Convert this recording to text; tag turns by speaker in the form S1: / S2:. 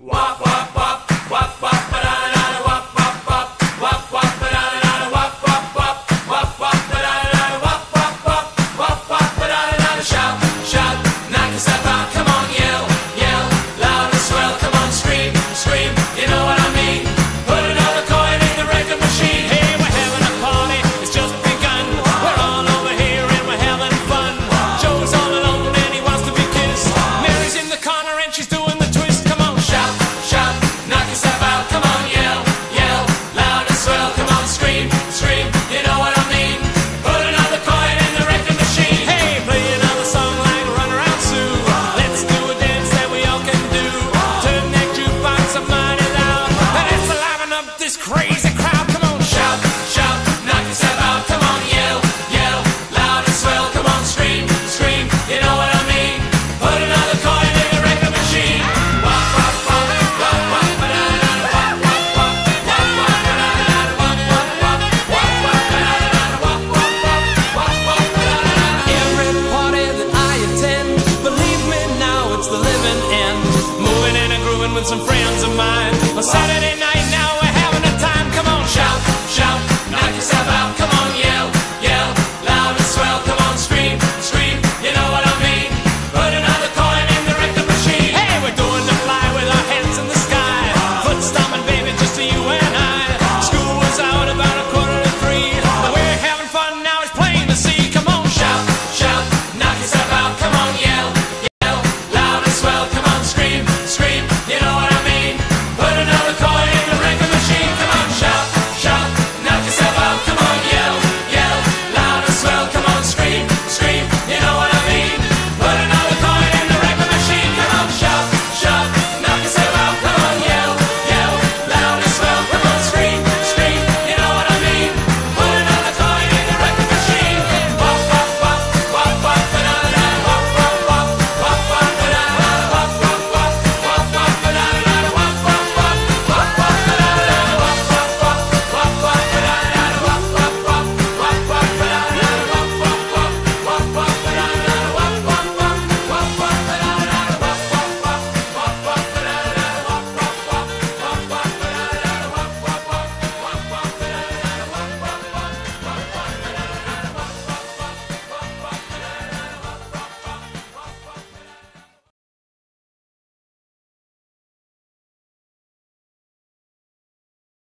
S1: Wop, wop,
S2: crazy crowd. Come on,
S1: Shout, shout, knock yourself out, come on, yell, yell, loud and swell, come on, scream, scream, you know what I mean? Put another coin in the record machine.
S2: Every party that I attend, believe me now, it's the living end. Moving and grooving with some friends